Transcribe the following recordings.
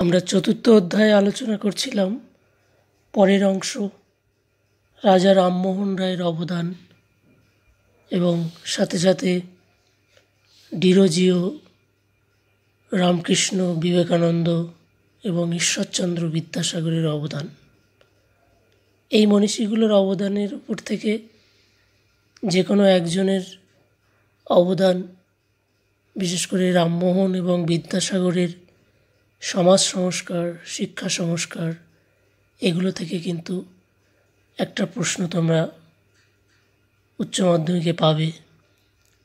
আমরা চতুর্থ অধ্যায়ে আলোচনা করছিলাম পরের অংশ, রাজা রামমোহন রায়ের অবদান এবং সাথে সাথে ডিরোজিও, রামকৃষ্ণ বিবেকানন্দ এবং ঈশ্বরচন্দ্র বিদ্যাসাগরের অবদান। এই মনীষীগুলোর অবদানের উপর থেকে যে কোনো একজনের অবদান, বিশেষ করে রামমোহন এবং বিদ্যাসাগরের সমাজ সংস্কার, শিক্ষা সংস্কার, এগুলো থেকে কিন্তু একটা প্রশ্ন তোমরা উচ্চ মাধ্যমিকে পাবে।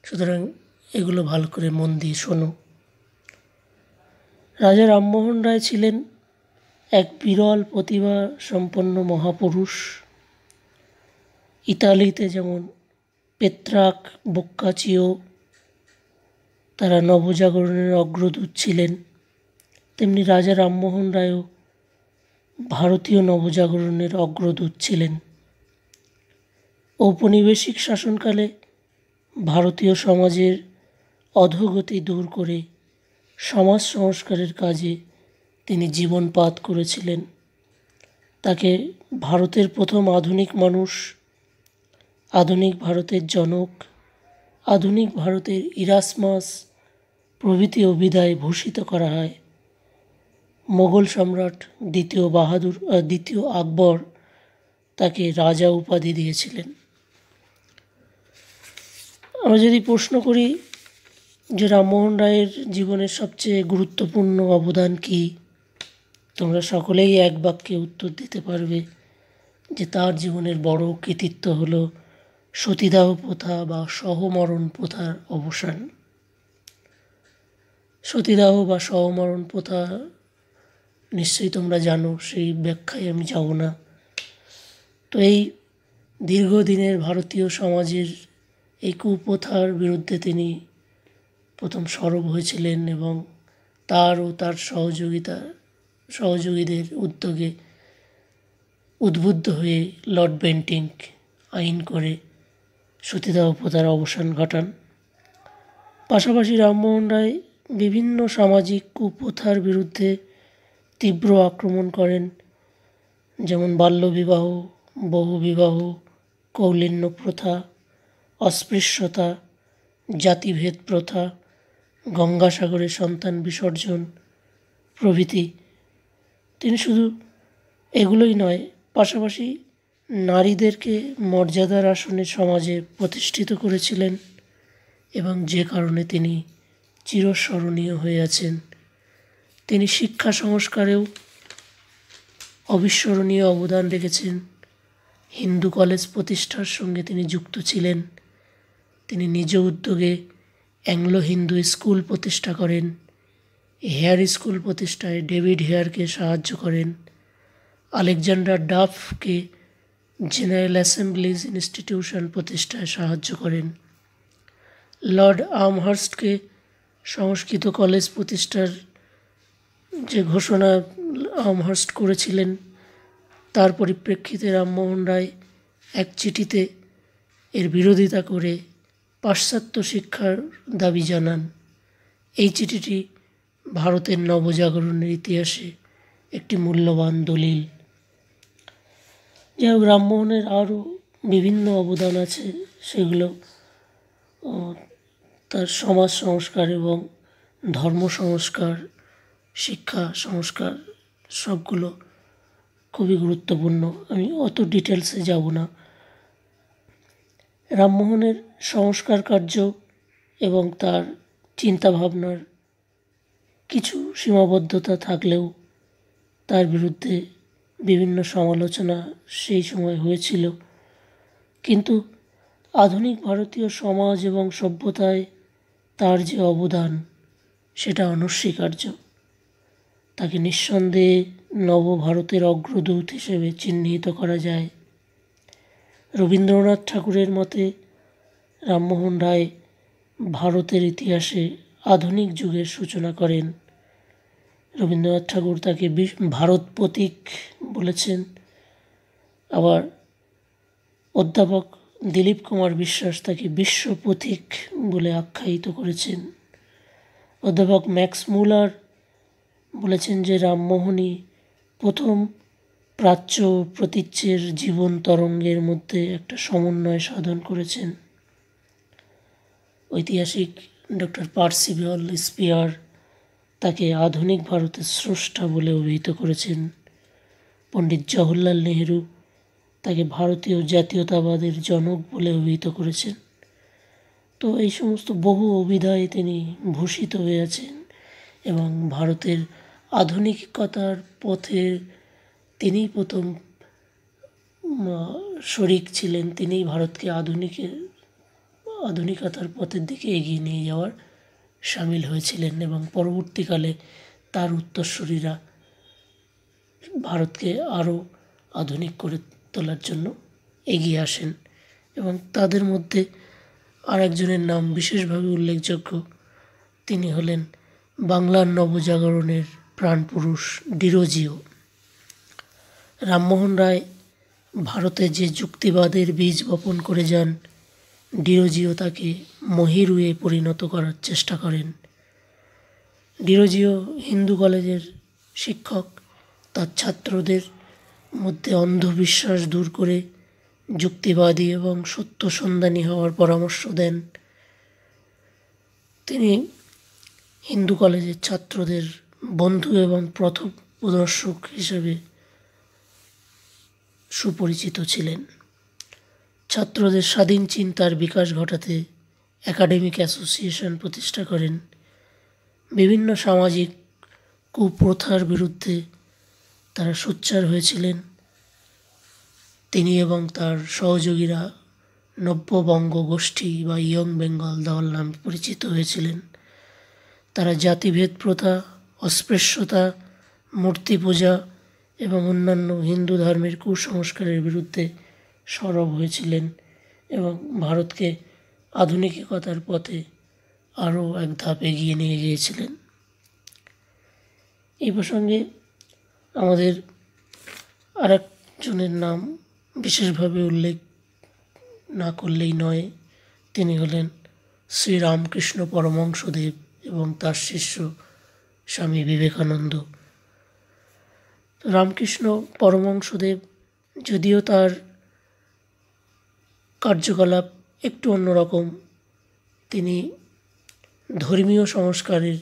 সুতরাং এগুলো ভালো করে মন দিয়ে শোনো। রাজা রামমোহন রায় ছিলেন এক বিরল প্রতিভা সম্পন্ন মহাপুরুষ। ইতালিতে যেমন পেত্রাক, বোক্কাচিও, তারা নবজাগরণের অগ্রদূত ছিলেন। তেমনি রাজা রামমোহন রায়ও ভারতীয় নবজাগরণের অগ্রদূত ছিলেন। ঔপনিবেশিক শাসনকালে ভারতীয় সমাজের অধোগতি দূর করে সমাজ সংস্কারের কাজে তিনি জীবনপাত করেছিলেন। তাকে ভারতের প্রথম আধুনিক মানুষ, আধুনিক ভারতের জনক, আধুনিক ভারতের ইরাসমাস প্রভৃতি অভিধায় ভূষিত করা হয়। মোগল সম্রাট দ্বিতীয় বাহাদুর দ্বিতীয় আকবর তাকে রাজা উপাধি দিয়েছিলেন। আমরা যদি প্রশ্ন করি যে রামমোহন রায়ের জীবনের সবচেয়ে গুরুত্বপূর্ণ অবদান কী, তোমরা সকলেই এক বাক্যে উত্তর দিতে পারবে যে তার জীবনের বড় কৃতিত্ব হল সতীদাহ প্রথা বা সহমরণ প্রথার অবসান। সতীদাহ বা সহমরণ প্রথা নিশ্চয়ই তোমরা জানো, সেই ব্যাখ্যায় আমি যাব না। তো এই দীর্ঘদিনের ভারতীয় সমাজের এই কুপ্রথার বিরুদ্ধে তিনি প্রথম সরব হয়েছিলেন এবং তার ও তার সহযোগিতা, সহযোগীদের উদ্যোগে উদ্বুদ্ধ হয়ে লর্ড বেন্টিং আইন করে সতীদাহ প্রথার অবসান ঘটান। পাশাপাশি রামমোহন রায় বিভিন্ন সামাজিক কুপ্রথার বিরুদ্ধে তীব্র আক্রমণ করেন। যেমন বাল্যবিবাহ, বহুবিবাহ, কৌলিন্য প্রথা, অস্পৃশ্যতা, জাতিভেদ প্রথা, গঙ্গাসাগরে সন্তান বিসর্জন প্রভৃতি। তিনি শুধু এগুলোই নয়, পাশাপাশি নারীদেরকে মর্যাদার আসনে সমাজে প্রতিষ্ঠিত করেছিলেন এবং যে কারণে তিনি চিরস্মরণীয় হয়ে আছেন। তিনি শিক্ষা সংস্কারেও অবিস্মরণীয় অবদান রেখেছেন। হিন্দু কলেজ প্রতিষ্ঠার সঙ্গে তিনি যুক্ত ছিলেন। তিনি নিজ উদ্যোগে অ্যাংলো হিন্দু স্কুল প্রতিষ্ঠা করেন। হেয়ার স্কুল প্রতিষ্ঠায় ডেভিড হেয়ারকে সাহায্য করেন। আলেকজান্ডার ডাফকে জেনারেল অ্যাসেম্বলিজ ইনস্টিটিউশন প্রতিষ্ঠায় সাহায্য করেন। লর্ড আমহার্স্টকে সংস্কৃত কলেজ প্রতিষ্ঠার যে ঘোষণা আমহার্স্ট করেছিলেন, তার পরিপ্রেক্ষিতে রামমোহন রায় এক চিঠিতে এর বিরোধিতা করে পাশ্চাত্য শিক্ষার দাবি জানান। এই চিঠিটি ভারতের নবজাগরণের ইতিহাসে একটি মূল্যবান দলিল। যাই হোক, রামমোহনের আরও বিভিন্ন অবদান আছে, সেগুলো তার সমাজ সংস্কার এবং ধর্ম সংস্কার শিক্ষা, সংস্কার সবগুলো খুবই গুরুত্বপূর্ণ। আমি অত ডিটেলসে যাব না। রামমোহনের সংস্কার কার্য এবং তার চিন্তাভাবনার কিছু সীমাবদ্ধতা থাকলেও তার বিরুদ্ধে বিভিন্ন সমালোচনা সেই সময় হয়েছিল। কিন্তু আধুনিক ভারতীয় সমাজ এবং সভ্যতায় তার যে অবদান, সেটা অনস্বীকার্য। তাকে নিঃসন্দেহে নবভারতের অগ্রদূত হিসেবে চিহ্নিত করা যায়। রবীন্দ্রনাথ ঠাকুরের মতে, রামমোহন রায় ভারতের ইতিহাসে আধুনিক যুগের সূচনা করেন। রবীন্দ্রনাথ ঠাকুর তাকে ভারত প্রতীক বলেছেন। আবার অধ্যাপক দিলীপ কুমার বিশ্বাস তাকে বিশ্ব পথিক বলে আখ্যায়িত করেছেন। অধ্যাপক ম্যাক্স মুলার বলেছেন যে রামমোহনই প্রথম প্রাচ্য প্রতীচ্যের জীবন তরঙ্গের মধ্যে একটা সমন্বয় সাধন করেছেন। ঐতিহাসিক ডক্টর পার্সিভল স্পিয়ার তাকে আধুনিক ভারতের স্রষ্টা বলে অভিহিত করেছেন। পণ্ডিত জওহরলাল নেহেরু তাকে ভারতীয় জাতীয়তাবাদের জনক বলে অভিহিত করেছেন। তো এই সমস্ত বহু অভিধায় তিনি ভূষিত হয়ে আছেন এবং ভারতের আধুনিকতার পথে তিনিই প্রথম শরিক ছিলেন। তিনিই ভারতকে আধুনিকের আধুনিকতার পথের দিকে এগিয়ে নিয়ে যাওয়ার সামিল হয়েছিলেন এবং পরবর্তীকালে তার উত্তরসূরিরা ভারতকে আরও আধুনিক করে তোলার জন্য এগিয়ে আসেন এবং তাদের মধ্যে আর একজনের নাম বিশেষভাবে উল্লেখযোগ্য, তিনি হলেন বাংলার নবজাগরণের প্রাণপুরুষ ডিরোজিও। রামমোহন রায় ভারতে যে যুক্তিবাদের বীজ বপন করে যান, ডিরোজিও তাকে মহিরুয়ে পরিণত করার চেষ্টা করেন। ডিরোজিও হিন্দু কলেজের শিক্ষক, তার ছাত্রদের মধ্যে অন্ধবিশ্বাস দূর করে যুক্তিবাদী এবং সত্য সন্ধানী হওয়ার পরামর্শ দেন। তিনি হিন্দু কলেজের ছাত্রদের বন্ধু এবং প্রথম প্রদর্শক হিসেবে সুপরিচিত ছিলেন। ছাত্রদের স্বাধীন চিন্তার বিকাশ ঘটাতে একাডেমিক অ্যাসোসিয়েশন প্রতিষ্ঠা করেন। বিভিন্ন সামাজিক কুপ্রথার বিরুদ্ধে তারা সোচ্চার হয়েছিলেন। তিনি এবং তার সহযোগীরা নব্যবঙ্গ গোষ্ঠী বা ইয়ং বেঙ্গল দল নামে পরিচিত হয়েছিলেন। তারা জাতিভেদ প্রথা অস্পৃশ্যতা মূর্তি পূজা এবং অন্যান্য হিন্দু ধর্মের কুসংস্কারের বিরুদ্ধে সরব হয়েছিলেন এবং ভারতকে আধুনিকতার পথে আরও এক ধাপ এগিয়ে নিয়ে গিয়েছিলেন। এই প্রসঙ্গে আমাদের আর একজনের নাম বিশেষভাবে উল্লেখ না করলেই নয়, তিনি হলেন শ্রীরামকৃষ্ণ পরমংশদেব এবং তার শিষ্য স্বামী বিবেকানন্দ। রামকৃষ্ণ পরমংশদেব যদিও তার কার্যকলাপ একটু অন্যরকম তিনি ধর্মীয় সংস্কারের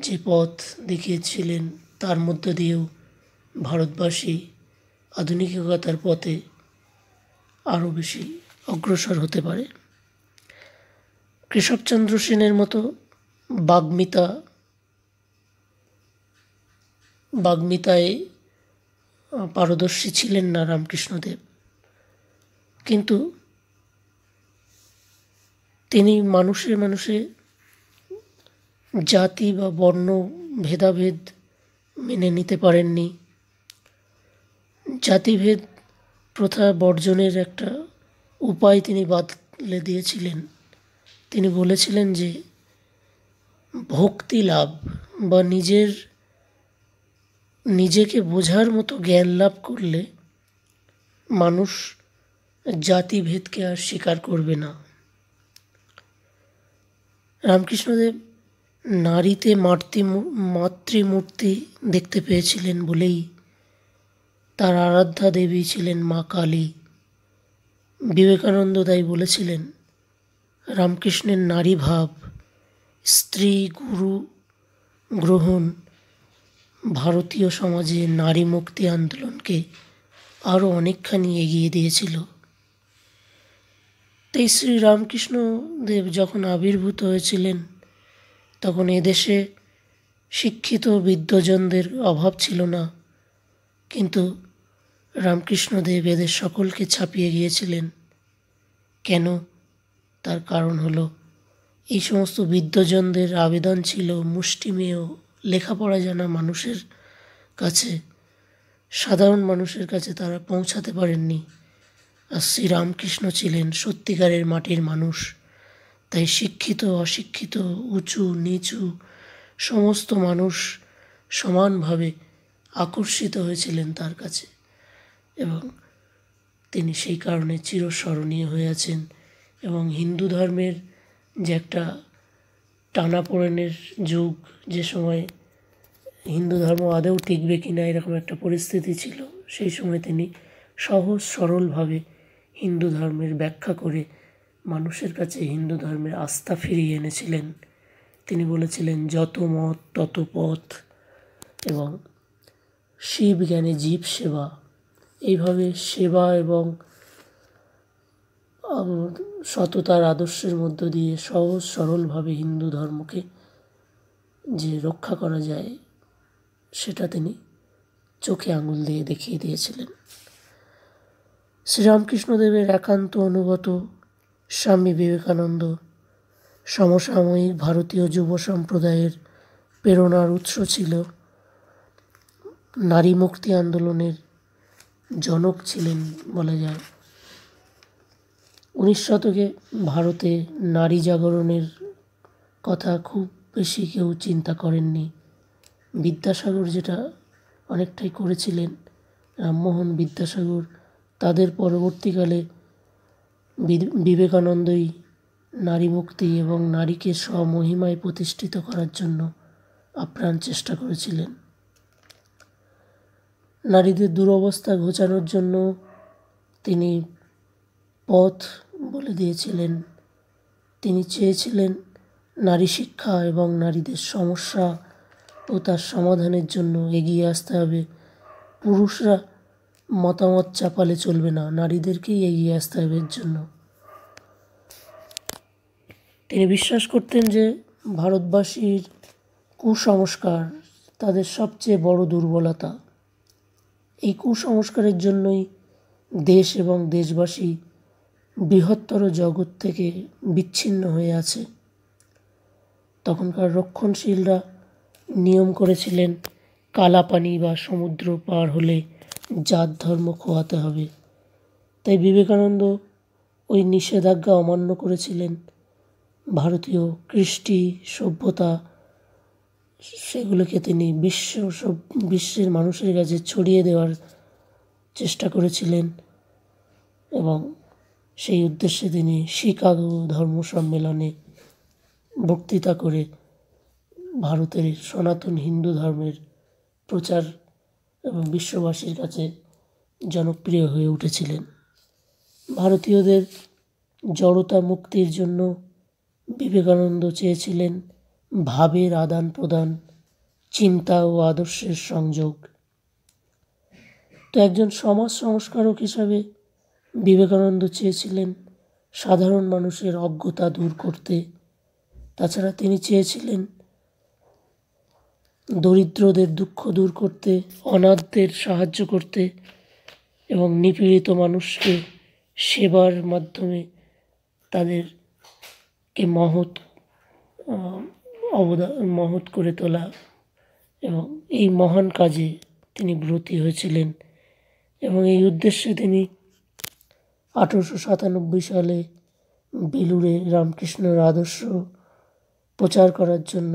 যে পথ দেখিয়েছিলেন তার মধ্য দিয়েও ভারতবাসী আধুনিকতার পথে আরও বেশি অগ্রসর হতে পারে। কেশবচন্দ্র সেনের মতো বাগ্মিতা বাগ্মিতায় পারদর্শী ছিলেন না রামকৃষ্ণদেব। কিন্তু তিনি মানুষে মানুষে জাতি বা বর্ণ ভেদাভেদ মেনে নিতে পারেননি। জাতিভেদ প্রথা বর্জনের একটা উপায় তিনি বাতলে দিয়েছিলেন। তিনি বলেছিলেন যে, ভক্তি লাভ বা নিজের নিজেকে বোঝার মতো জ্ঞান লাভ করলে মানুষ জাতিভেদকে আর স্বীকার করবে না। রামকৃষ্ণদেব নারীতে মাতৃ মাতৃমূর্তি দেখতে পেয়েছিলেন বলেই তার আরাধ্যা দেবী ছিলেন মা কালী। বিবেকানন্দ তাই বলেছিলেন, রামকৃষ্ণের নারী ভাব স্ত্রী, গুরু, গ্রহণ ভারতীয় সমাজে নারী মুক্তি আন্দোলনকে আরও অনেকখানি এগিয়ে দিয়েছিল। তাই শ্রী রামকৃষ্ণ দেব যখন আবির্ভূত হয়েছিলেন, তখন এদেশে শিক্ষিত বিদ্বজনদের অভাব ছিল না। কিন্তু রামকৃষ্ণদেব এদের সকলকে ছাপিয়ে গিয়েছিলেন। কেন? তার কারণ হলো, এই সমস্ত বিদ্বজনদের আবেদন ছিল মুষ্টিমেয় লেখাপড়া জানা মানুষের কাছে, সাধারণ মানুষের কাছে তারা পৌঁছাতে পারেননি। আর শ্রীরামকৃষ্ণ ছিলেন সত্যিকারের মাটির মানুষ। তাই শিক্ষিত, অশিক্ষিত, উঁচু, নিচু, সমস্ত মানুষ সমানভাবে আকর্ষিত হয়েছিলেন তার কাছে। এবং তিনি সেই কারণে চিরস্মরণীয় হয়ে আছেন। এবং হিন্দু ধর্মের যে একটা টানাপোড়েনের যুগ, যে সময় হিন্দু ধর্ম আদৌ টিকবে কি না, এরকম একটা পরিস্থিতি ছিল। সেই সময় তিনি সহজ সরলভাবে হিন্দু ধর্মের ব্যাখ্যা করে মানুষের কাছে হিন্দু ধর্মের আস্থা ফিরিয়ে এনেছিলেন। তিনি বলেছিলেন, যত মত, তত পথ। এবং শিব জ্ঞানে জীব সেবা। এইভাবে সেবা এবং সততার আদর্শের মধ্য দিয়ে সহজ সরলভাবে হিন্দু ধর্মকে যে রক্ষা করা যায়, সেটা তিনি চোখে আঙুল দিয়ে দেখিয়ে দিয়েছিলেন। শ্রীরামকৃষ্ণদেবের একান্ত অনুগত স্বামী বিবেকানন্দ সমসাময়িক ভারতীয় যুব সম্প্রদায়ের প্রেরণার উৎস ছিল। নারী মুক্তি আন্দোলনের জনক ছিলেন বলা যায়। উনিশ শতকে ভারতে নারী জাগরণের কথা খুব বেশি কেউ চিন্তা করেননি। বিদ্যাসাগর যেটা অনেকটাই করেছিলেন, রামমোহন বিদ্যাসাগর, তাদের পরবর্তীকালে বিবেকানন্দই নারী মুক্তি এবং নারীকে স্বমহিমায় প্রতিষ্ঠিত করার জন্য আপ্রাণ চেষ্টা করেছিলেন। নারীদের দুরবস্থা ঘোচানোর জন্য তিনি পথ বলে দিয়েছিলেন। তিনি চেয়েছিলেন নারী শিক্ষা এবং নারীদের সমস্যা ও তার সমাধানের জন্য এগিয়ে আসতে হবে। পুরুষরা মতামত চাপালে চলবে না, নারীদেরকেই এগিয়ে আসতে হবে এর জন্য। তিনি বিশ্বাস করতেন যে ভারতবাসীর কুসংস্কার তাদের সবচেয়ে বড় দুর্বলতা। এই কুসংস্কারের জন্যই দেশ এবং দেশবাসী বৃহত্তর জগৎ থেকে বিচ্ছিন্ন হয়ে আছে। তখনকার রক্ষণশীলরা নিয়ম করেছিলেন, কালাপানি বা সমুদ্র পার হলে জাত ধর্ম খোয়াতে হবে। তাই বিবেকানন্দ ওই নিষেধাজ্ঞা অমান্য করেছিলেন। ভারতীয় কৃষ্টি, সভ্যতা, সেগুলোকে তিনি বিশ্ব সব, বিশ্বের মানুষের কাছে ছড়িয়ে দেওয়ার চেষ্টা করেছিলেন এবং সেই উদ্দেশ্যে তিনি শিকাগো ধর্ম সম্মেলনে বক্তৃতা করে ভারতের সনাতন হিন্দু ধর্মের প্রচার এবং বিশ্ববাসীর কাছে জনপ্রিয় হয়ে উঠেছিলেন। ভারতীয়দের জড়তা মুক্তির জন্য বিবেকানন্দ চেয়েছিলেন ভাবের আদান প্রদান, চিন্তা ও আদর্শের সংযোগ। তো একজন সমাজ সংস্কারক হিসাবে বিবেকানন্দ চেয়েছিলেন সাধারণ মানুষের অজ্ঞতা দূর করতে। তাছাড়া তিনি চেয়েছিলেন দরিদ্রদের দুঃখ দূর করতে, অনাথদের সাহায্য করতে এবং নিপীড়িত মানুষকে সেবার মাধ্যমে তাদেরকে মহৎ অবদান মহৎ করে তোলা এবং এই মহান কাজে তিনি ব্রতী হয়েছিলেন এবং এই উদ্দেশ্যে তিনি আঠেরোশো সাতানব্বই সালে বেলুড়ে রামকৃষ্ণের আদর্শ প্রচার করার জন্য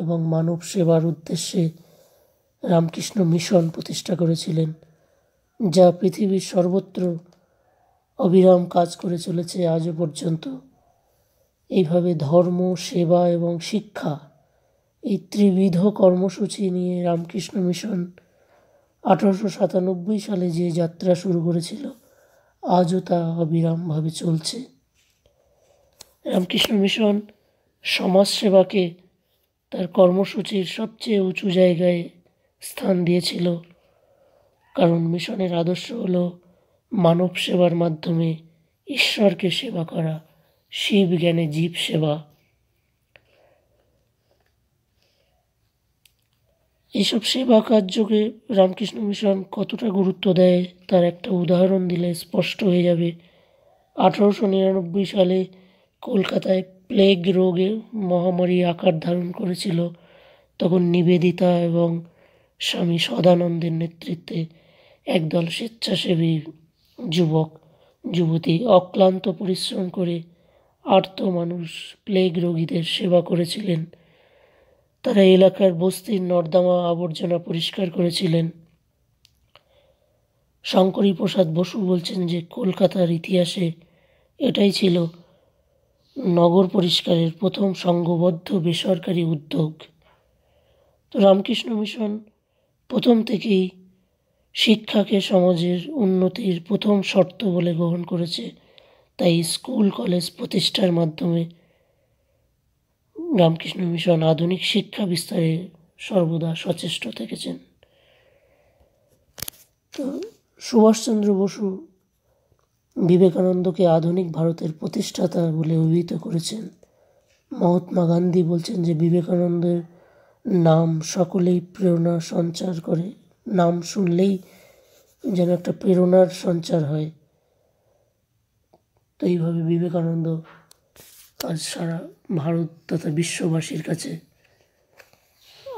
এবং মানব সেবার উদ্দেশ্যে রামকৃষ্ণ মিশন প্রতিষ্ঠা করেছিলেন, যা পৃথিবীর সর্বত্র অবিরাম কাজ করে চলেছে আজও পর্যন্ত। এইভাবে ধর্ম, সেবা এবং শিক্ষা এই ত্রিবিধ কর্মসূচি নিয়ে রামকৃষ্ণ মিশন আঠারোশো সাতানব্বই সালে যে যাত্রা শুরু করেছিল আজও তা অবিরামভাবে চলছে। রামকৃষ্ণ মিশন সমাজসেবাকে তার কর্মসূচির সবচেয়ে উঁচু জায়গায় স্থান দিয়েছিল। কারণ মিশনের আদর্শ হলো মানব সেবার মাধ্যমে ঈশ্বরকে সেবা করা শিব জ্ঞানে জীব সেবা। এইসব সেবা কার্যকে রামকৃষ্ণ মিশন কতটা গুরুত্ব দেয়, তার একটা উদাহরণ দিলে স্পষ্ট হয়ে যাবে। আঠারোশো নিরানব্বই সালে কলকাতায় প্লেগ রোগে মহামারী আকার ধারণ করেছিল। তখন নিবেদিতা এবং স্বামী সদানন্দের নেতৃত্বে একদল স্বেচ্ছাসেবী যুবক, যুবতী অক্লান্ত পরিশ্রম করে আর্ত মানুষ প্লেগ রোগীদের সেবা করেছিলেন। তারা এলাকার বস্তির নর্দমা আবর্জনা পরিষ্কার করেছিলেন। শঙ্করী প্রসাদ বসু বলছেন যে, কলকাতার ইতিহাসে এটাই ছিল নগর পরিষ্কারের প্রথম সংঘবদ্ধ বেসরকারি উদ্যোগ। তো রামকৃষ্ণ মিশন প্রথম থেকেই শিক্ষাকে সমাজের উন্নতির প্রথম শর্ত বলে গ্রহণ করেছে। তাই স্কুল, কলেজ প্রতিষ্ঠার মাধ্যমে রামকৃষ্ণ মিশন আধুনিক শিক্ষা বিস্তারে সর্বদা সচেষ্ট থেকেছেন। তো সুভাষচন্দ্র বসু বিবেকানন্দকে আধুনিক ভারতের প্রতিষ্ঠাতা বলে অভিহিত করেছেন। মহাত্মা গান্ধী বলছেন যে, বিবেকানন্দের নাম সকলেই প্রেরণা সঞ্চার করে। নাম শুনলেই যেন একটা প্রেরণার সঞ্চার হয়। তো এইভাবে বিবেকানন্দ আজ সারা ভারত তথা বিশ্ববাসীর কাছে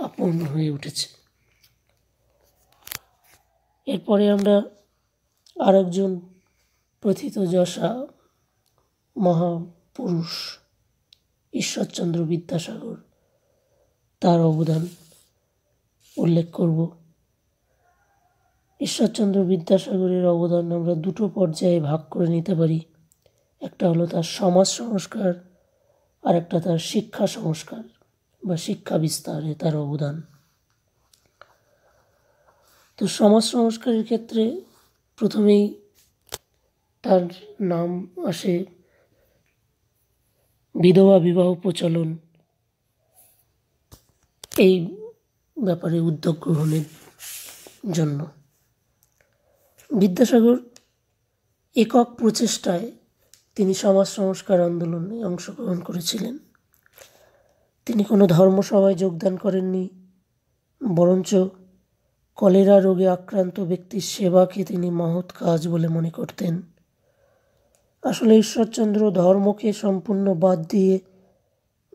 আপন হয়ে উঠেছে। এরপরে আমরা আরেকজন প্রথিতযশা মহাপুরুষ ঈশ্বরচন্দ্র বিদ্যাসাগর। তার অবদান উল্লেখ করব। ঈশ্বরচন্দ্র বিদ্যাসাগরের অবদান আমরা দুটো পর্যায়ে ভাগ করে নিতে পারি। একটা হলো তার সমাজ সংস্কার আর একটা তার শিক্ষা সংস্কার বা শিক্ষা বিস্তারে তার অবদান। তো সমাজ সংস্কারের ক্ষেত্রে প্রথমেই তার নাম আসে বিধবা বিবাহ প্রচলন। এই ব্যাপারে উদ্যোগ গ্রহণের জন্য। বিদ্যাসাগর একক প্রচেষ্টায় তিনি সমাজ সংস্কার আন্দোলনে অংশগ্রহণ করেছিলেন। তিনি কোনো ধর্মসভায় যোগদান করেননি, বরঞ্চ কলেরা রোগে আক্রান্ত ব্যক্তির সেবাকে তিনি মহৎ কাজ বলে মনে করতেন। আসলে ঈশ্বরচন্দ্র ধর্মকে সম্পূর্ণ বাদ দিয়ে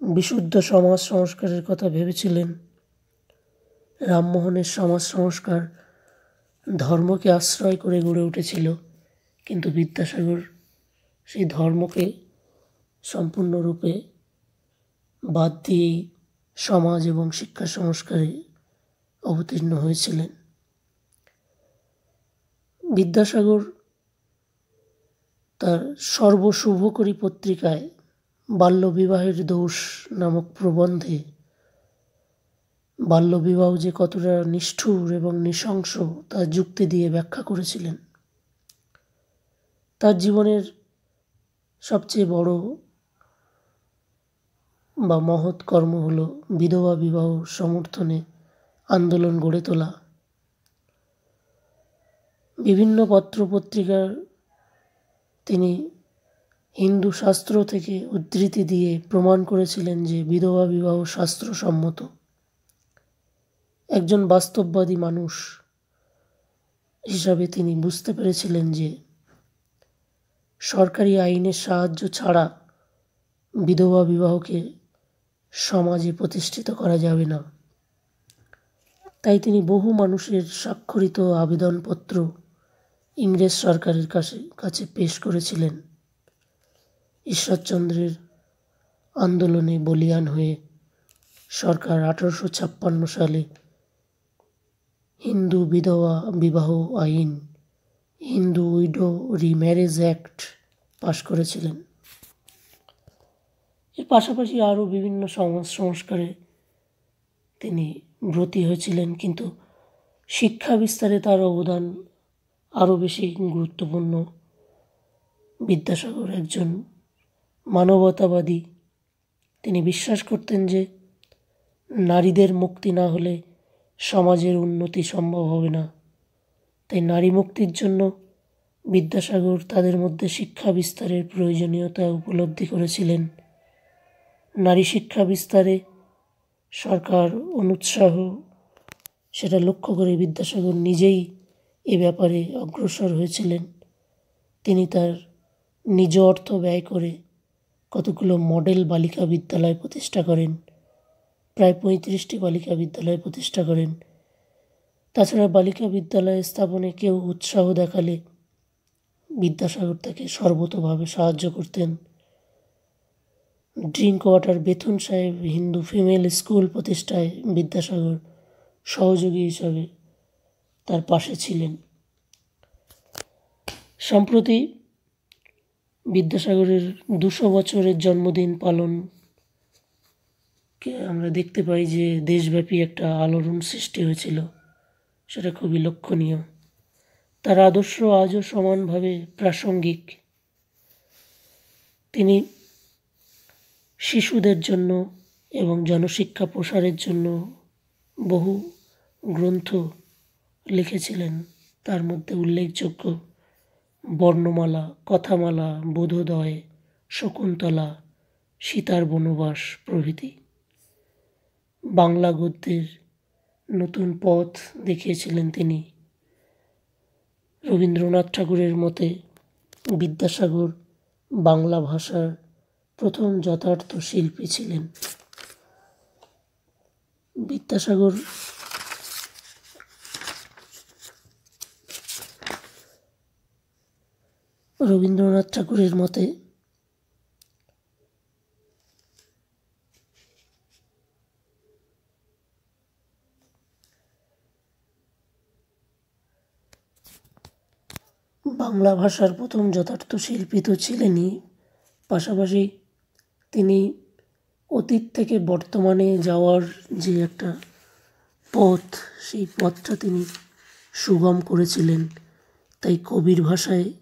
বিশুদ্ধ সমাজ সংস্কারের কথা ভেবেছিলেন। রামমোহনের সমাজ সংস্কার ধর্মকে আশ্রয় করে গড়ে উঠেছিল, কিন্তু বিদ্যাসাগর সেই ধর্মকে সম্পূর্ণরূপে বাদ দিয়েই সমাজ এবং শিক্ষা সংস্কারে অবতীর্ণ হয়েছিলেন। বিদ্যাসাগর তার সর্বশুভকরী পত্রিকায় বাল্যবিবাহের দোষ নামক প্রবন্ধে বাল্যবিবাহ যে কতটা নিষ্ঠুর এবং নৃশংস তা যুক্তি দিয়ে ব্যাখ্যা করেছিলেন। তার জীবনের সবচেয়ে বড় বা মহৎ কর্ম হল বিধবা বিবাহ সমর্থনে আন্দোলন গড়ে তোলা। বিভিন্ন পত্র পত্রিকার তিনি হিন্দু শাস্ত্র থেকে উদ্ধৃতি দিয়ে প্রমাণ করেছিলেন যে বিধবা বিবাহ শাস্ত্রসম্মত। একজন বাস্তববাদী মানুষ হিসাবে তিনি বুঝতে পেরেছিলেন যে সরকারি আইনের সাহায্য ছাড়া বিধবা বিবাহকে সমাজে প্রতিষ্ঠিত করা যাবে না। তাই তিনি বহু মানুষের স্বাক্ষরিত আবেদনপত্র ইংরেজ সরকারের কাছে কাছে পেশ করেছিলেন। ঈশ্বরচন্দ্রের আন্দোলনে বলিয়ান হয়ে সরকার আঠারোশো ছাপ্পান্ন সালে হিন্দু বিধবা বিবাহ আইন, হিন্দু উইডো রিম্যারেজ অ্যাক্ট পাশ করেছিলেন। এর পাশাপাশি আরও বিভিন্ন সমাজ সংস্কারে তিনি ব্রতী হয়েছিলেন, কিন্তু শিক্ষা বিস্তারে তার অবদান আরও বেশি গুরুত্বপূর্ণ। বিদ্যাসাগর একজন মানবতাবাদী। তিনি বিশ্বাস করতেন যে নারীদের মুক্তি না হলে সমাজের উন্নতি সম্ভব হবে না। তাই নারী মুক্তির জন্য বিদ্যাসাগর তাদের মধ্যে শিক্ষা বিস্তারের প্রয়োজনীয়তা উপলব্ধি করেছিলেন। নারী শিক্ষা বিস্তারে সরকার অনুৎসাহ, সেটা লক্ষ্য করে বিদ্যাসাগর নিজেই এ ব্যাপারে অগ্রসর হয়েছিলেন। তিনি তার নিজ অর্থ ব্যয় করে কতগুলো মডেল বালিকা বিদ্যালয় প্রতিষ্ঠা করেন, প্রায় পঁয়ত্রিশটি বালিকা বিদ্যালয় প্রতিষ্ঠা করেন। তাছাড়া বালিকা বিদ্যালয় স্থাপনে কেউ উৎসাহ দেখালে বিদ্যাসাগর তাকে সর্বতভাবে সাহায্য করতেন। ড্রিঙ্ক ওয়াটার বেথুন সাহেব হিন্দু ফিমেল স্কুল প্রতিষ্ঠায় বিদ্যাসাগর সহযোগী হিসাবে তার পাশে ছিলেন। সম্প্রতি বিদ্যাসাগরের দুশো বছরের জন্মদিন পালন আমরা দেখতে পাই যে দেশব্যাপী একটা আলোড়ন সৃষ্টি হয়েছিল, সেটা খুবই লক্ষণীয়। তার আদর্শ আজও সমানভাবে প্রাসঙ্গিক। তিনি শিশুদের জন্য এবং জনশিক্ষা প্রসারের জন্য বহু গ্রন্থ লিখেছিলেন। তার মধ্যে উল্লেখযোগ্য বর্ণমালা, কথামালা, বোধোদয়, শকুন্তলা, সীতার বনবাস প্রভৃতি। বাংলা গদ্যের নতুন পথ দেখিয়েছিলেন তিনি। রবীন্দ্রনাথ ঠাকুরের মতে বিদ্যাসাগর বাংলা ভাষার প্রথম যথার্থ শিল্পী ছিলেন। বিদ্যাসাগর রবীন্দ্রনাথ ঠাকুরের মতে বাংলা ভাষার প্রথম যথার্থ শিল্পী তো ছিলেনই। পাশাপাশি তিনি অতীত থেকে বর্তমানে যাওয়ার যে একটা পথ, সেই পথটা তিনি সুগম করেছিলেন। তাই কবির ভাষায়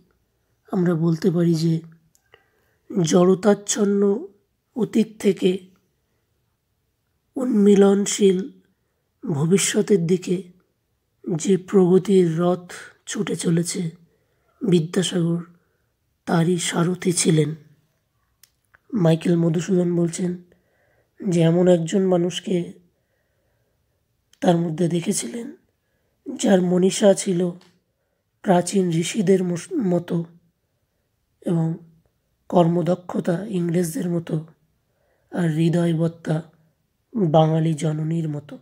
আমরা বলতে পারি যে জড়তাচ্ছন্ন অতীত থেকে উন্মিলনশীল ভবিষ্যতের দিকে যে প্রগতির রথ ছুটে চলেছে বিদ্যাসাগর তারই সারথি ছিলেন। মাইকেল মধুসূদন বলছেন যে, এমন একজন মানুষকে তার মধ্যে দেখেছিলেন যার মনীষা ছিল প্রাচীন ঋষিদের মতো এবং কর্মদক্ষতা ইংরেজদের মতো আর হৃদয়বত্তা বাঙালি জননীর মতো।